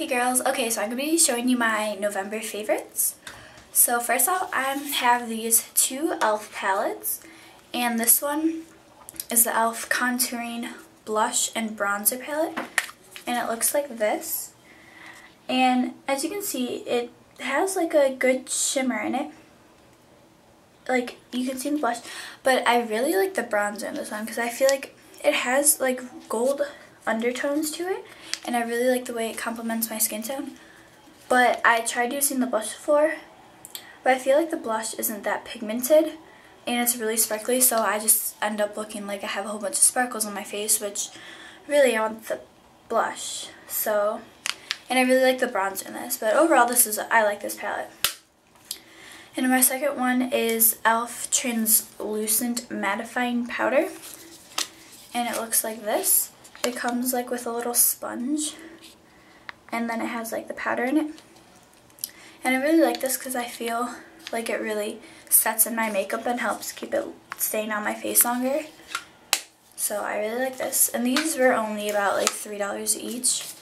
Hey girls, okay so I'm going to be showing you my November favorites. So first off I have these two e.l.f. palettes and this one is the e.l.f. Contouring Blush and Bronzer palette and it looks like this. And as you can see it has like a good shimmer in it. Like you can see the blush but I really like the bronzer in this one because I feel like it has like gold undertones to it and I really like the way it complements my skin tone. But I tried using the blush before, but I feel like the blush isn't that pigmented and it's really sparkly so I just end up looking like I have a whole bunch of sparkles on my face which really I want the blush. So, and I really like the bronzer in this, but overall this is, I like this palette. And my second one is e.l.f. Translucent Mattifying Powder. And it looks like this. It comes like with a little sponge and then it has like the powder in it. And I really like this because I feel like it really sets in my makeup and helps keep it staying on my face longer. So I really like this. And these were only about like $3 each.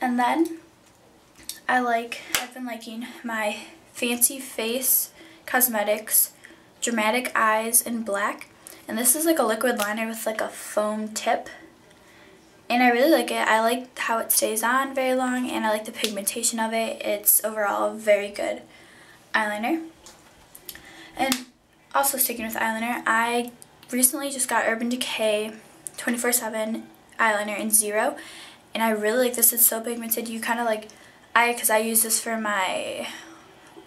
And then I like, I've been liking my Fancy Face Cosmetics Dramatic Eyes in Black. And this is like a liquid liner with like a foam tip and I really like it. I like how it stays on very long and I like the pigmentation of it. It's overall very good eyeliner. And also sticking with eyeliner, I recently just got Urban Decay 24-7 eyeliner in Zero and I really like this. It's so pigmented. You kind of like, I because I use this for my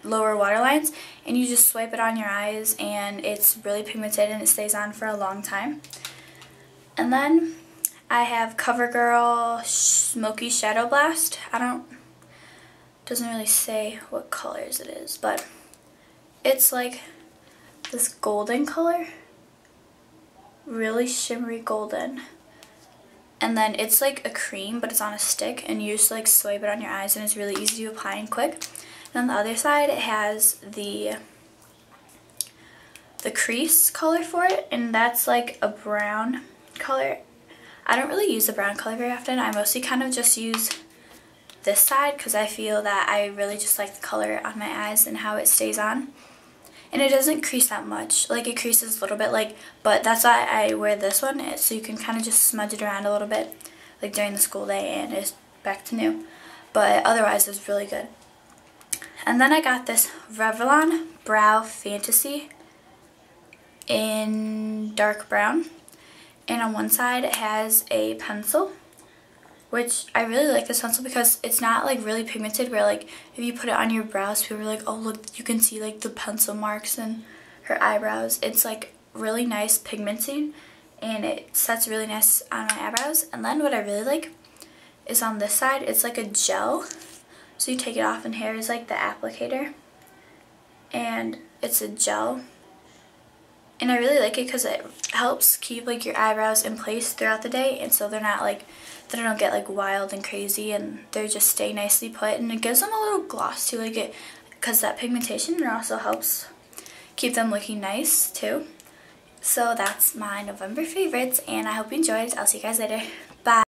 lower waterlines and you just swipe it on your eyes and it's really pigmented and it stays on for a long time. And then I have CoverGirl Smoky Shadow Blast. I don't, doesn't really say what colors it is, but it's like this golden color. Really shimmery golden. And then it's like a cream, but it's on a stick, and you just like swipe it on your eyes, and it's really easy to apply and quick. And on the other side, it has the the crease color for it, and that's like a brown color I don't really use the brown color very often. I mostly kind of just use this side because I feel that I really just like the color on my eyes and how it stays on. And it doesn't crease that much. Like it creases a little bit like, but that's why I wear this one so you can kind of just smudge it around a little bit like during the school day and it's back to new. But otherwise it's really good. And then I got this Revlon Brow Fantasy in dark brown and on one side it has a pencil which I really like this pencil because it's not like really pigmented where like if you put it on your brows people are like oh look you can see like the pencil marks in her eyebrows. It's like really nice pigmenting and it sets really nice on my eyebrows. And then what I really like is on this side it's like a gel. So you take it off and here is like the applicator. And it's a gel and I really like it because it helps keep like your eyebrows in place throughout the day and so they're not like they don't get like wild and crazy and they just stay nicely put and it gives them a little gloss too like it because that pigmentation also helps keep them looking nice too. So that's my November favorites and I hope you enjoyed. I'll see you guys later. Bye